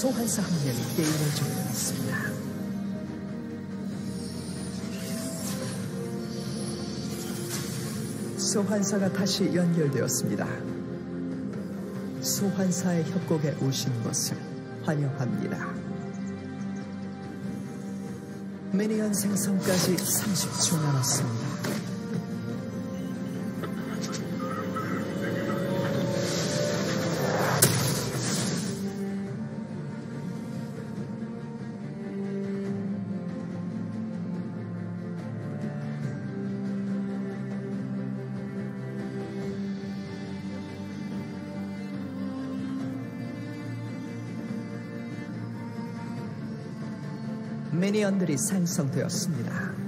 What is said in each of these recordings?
소환사 한 명이 게임을 종료했습니다. 소환사가 다시 연결되었습니다. 소환사의 협곡에 오신 것을 환영합니다. 미니언 생성까지 30초 남았습니다. 미니언들이 생성되었습니다.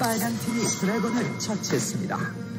빨강팀이 드래곤을 처치했습니다.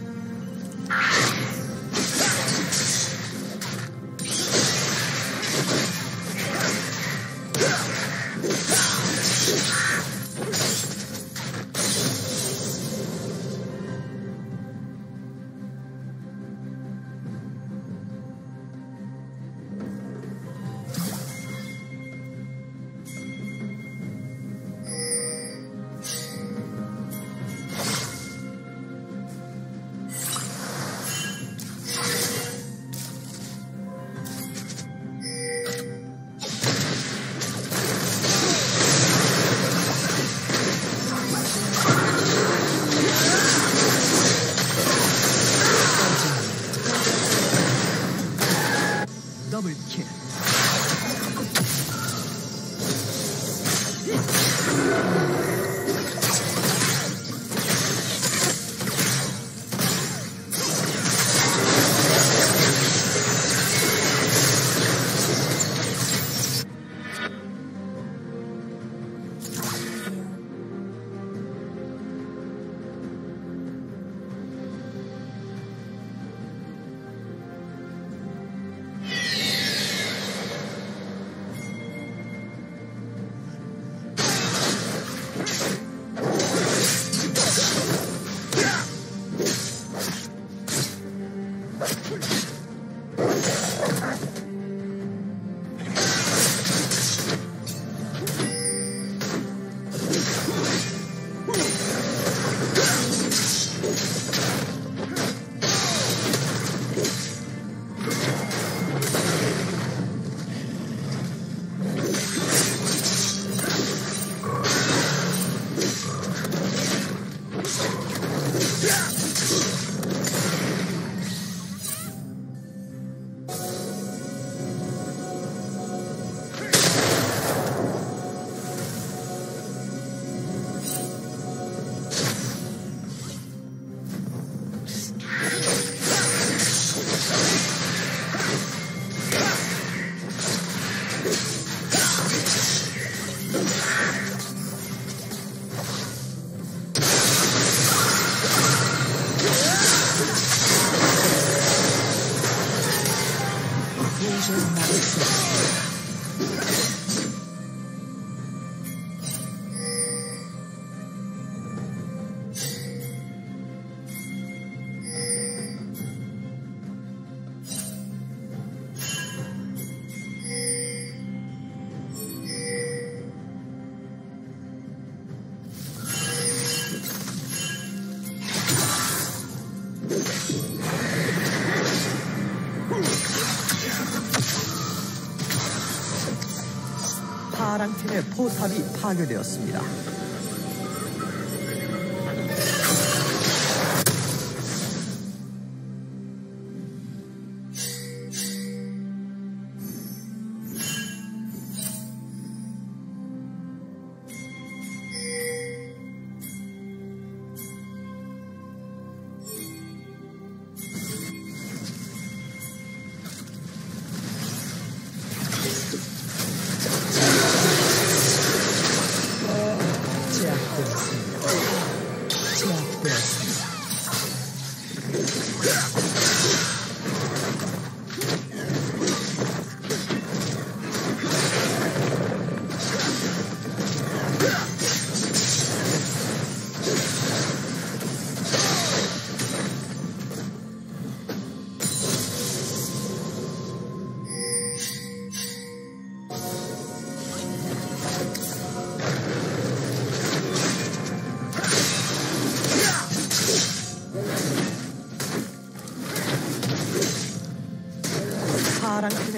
포탑이 파괴되었습니다.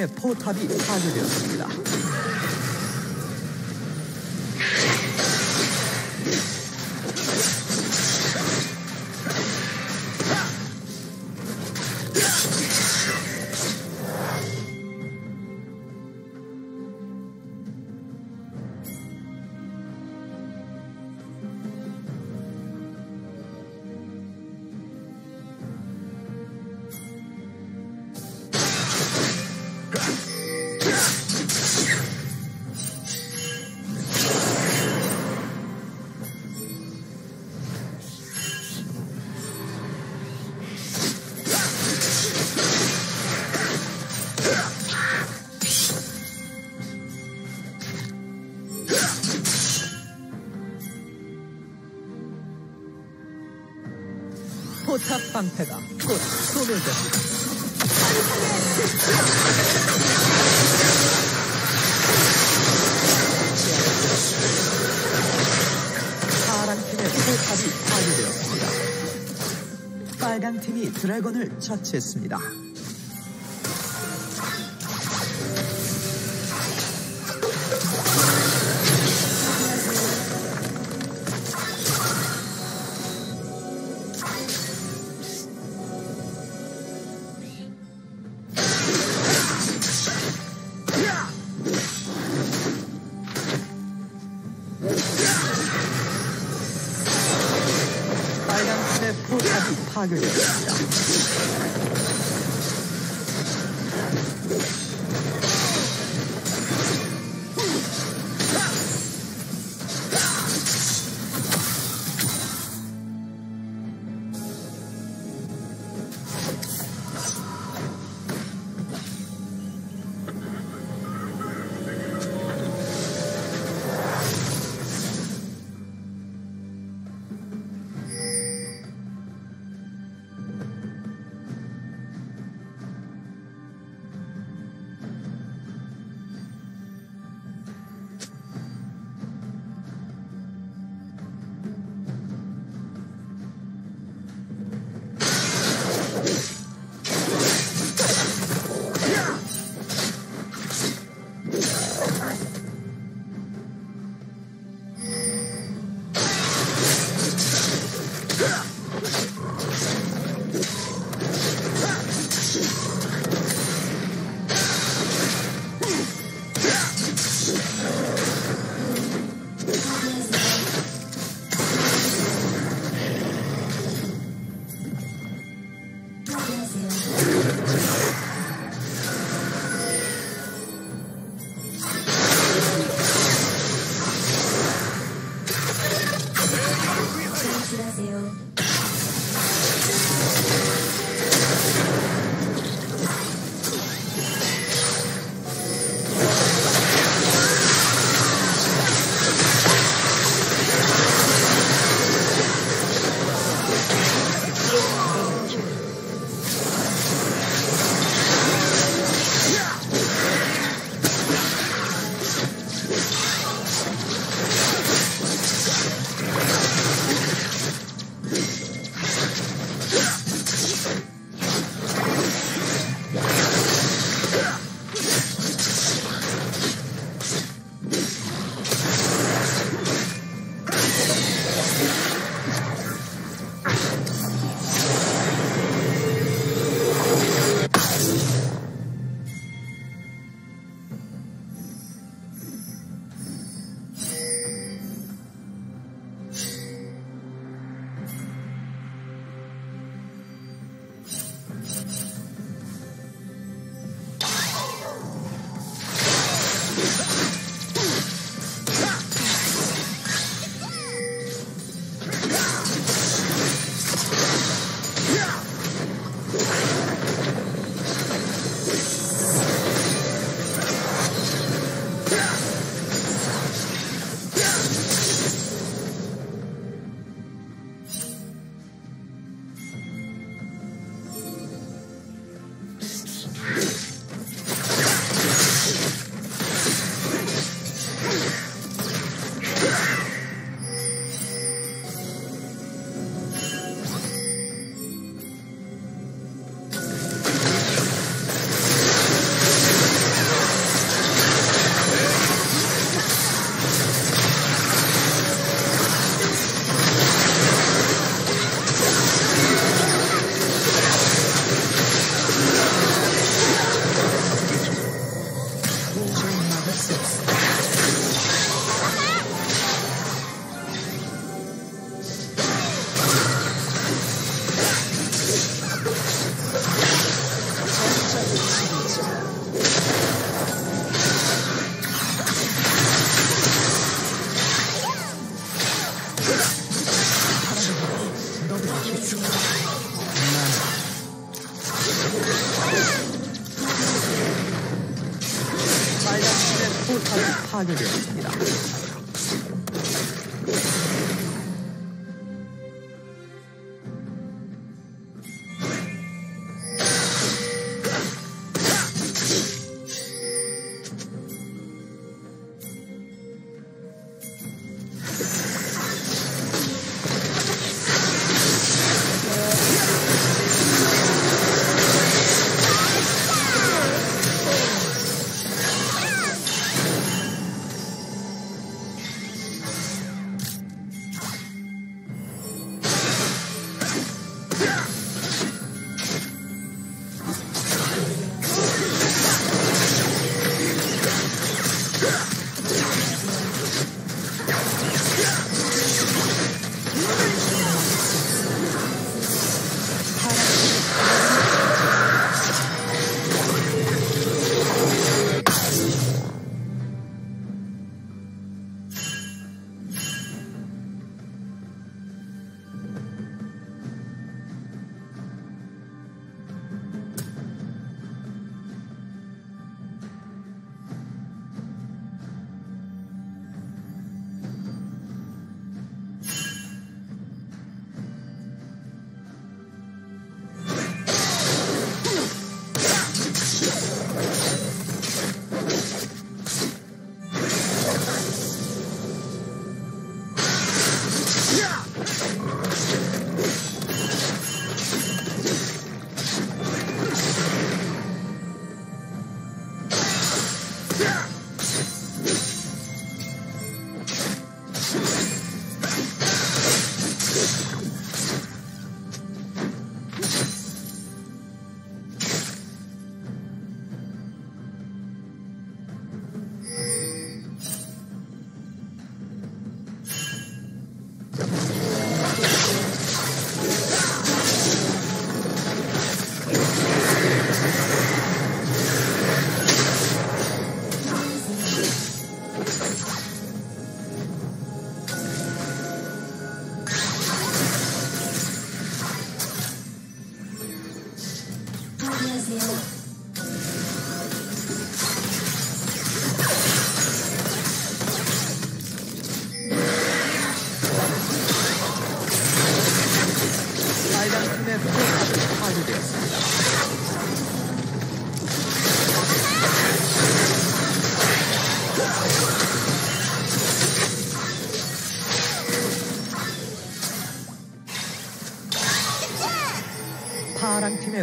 파랑팀의 포탑이 파괴되었습니다. 포탑 방패가 곧 소멸됩니다. 파랑 팀의 포탑이 파괴되었습니다. 빨강 팀이 드래곤을 처치했습니다. 포 trying to do?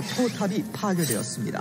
포탑이 파괴되었습니다.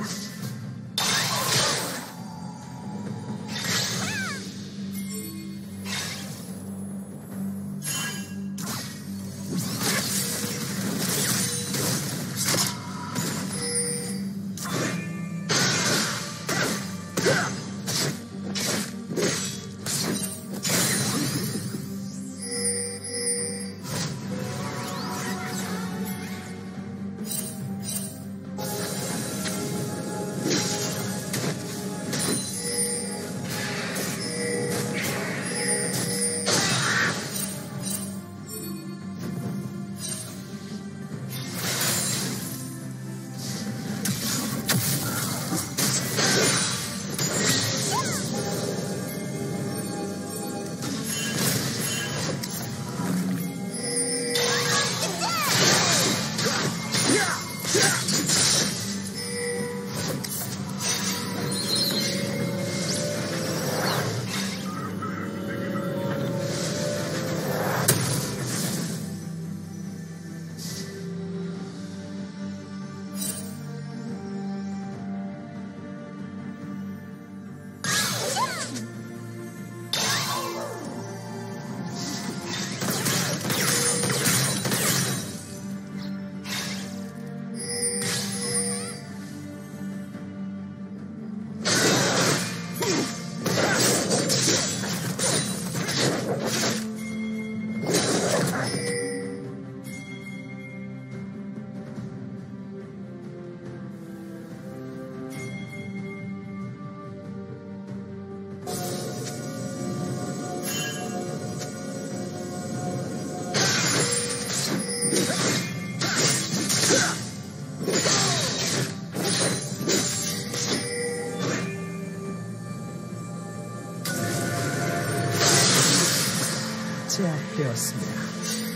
제압되었습니다.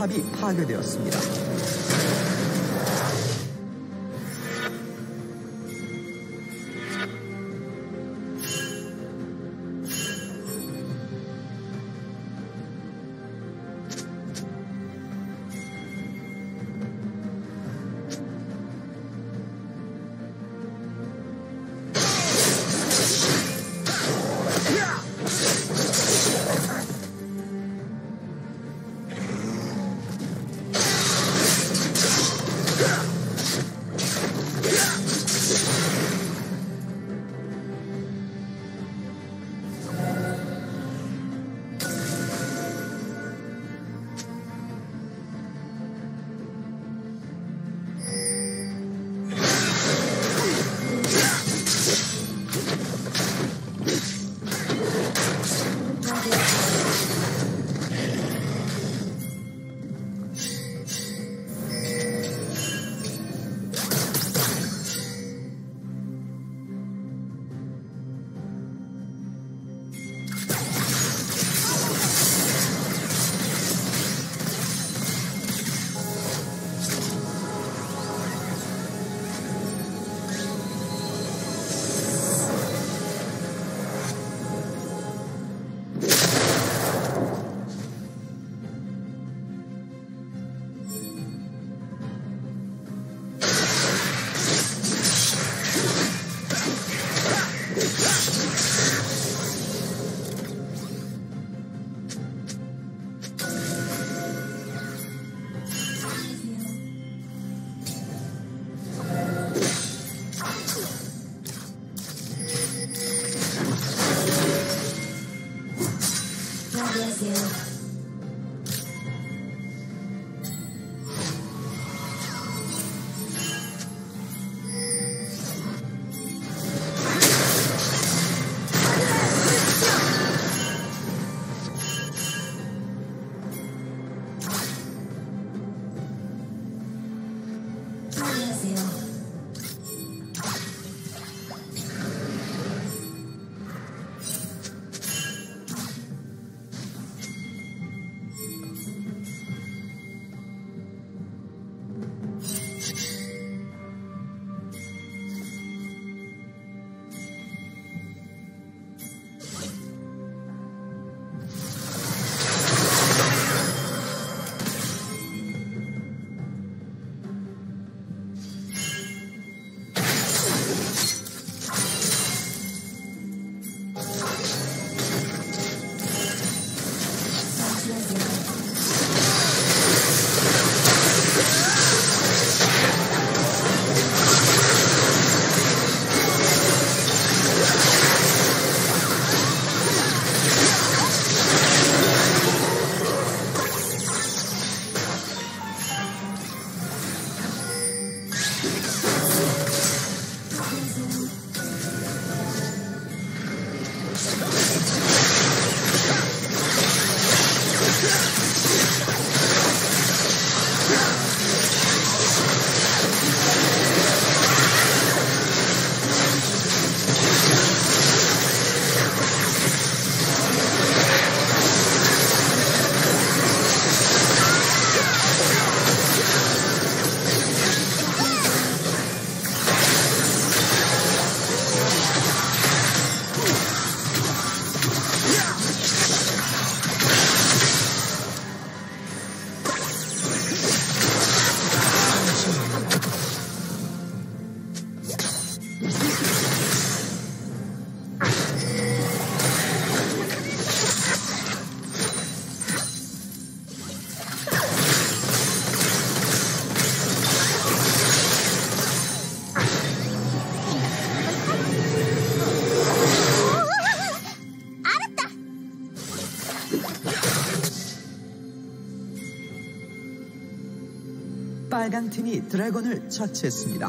탑이 파괴되었습니다. 드래곤을 처치했습니다.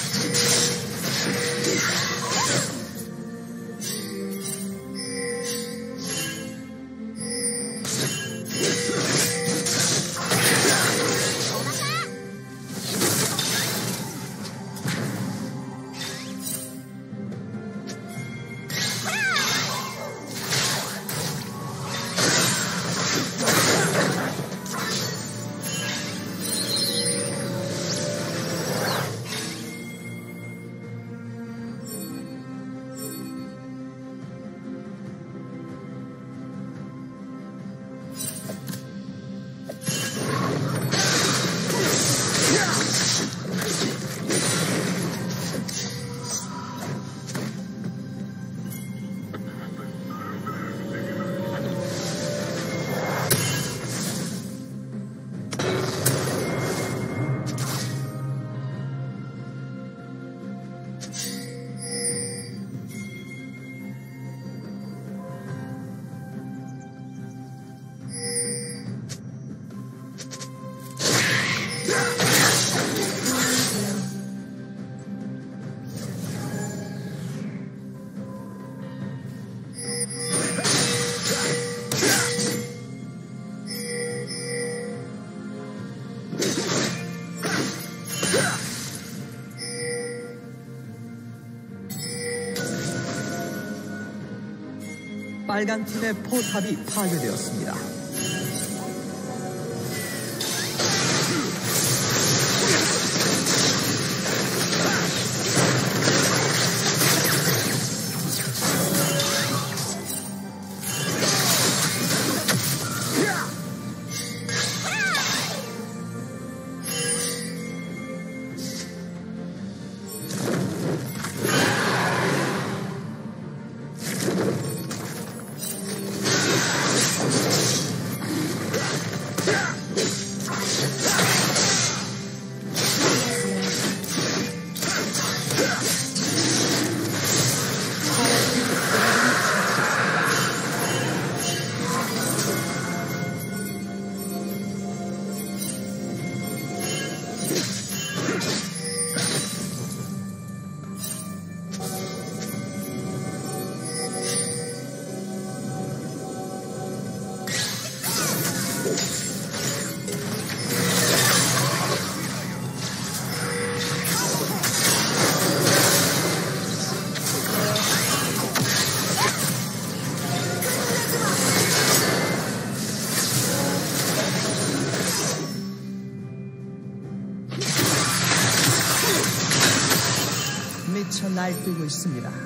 빨간 팀의 포탑이 파괴되었습니다. 있습니다.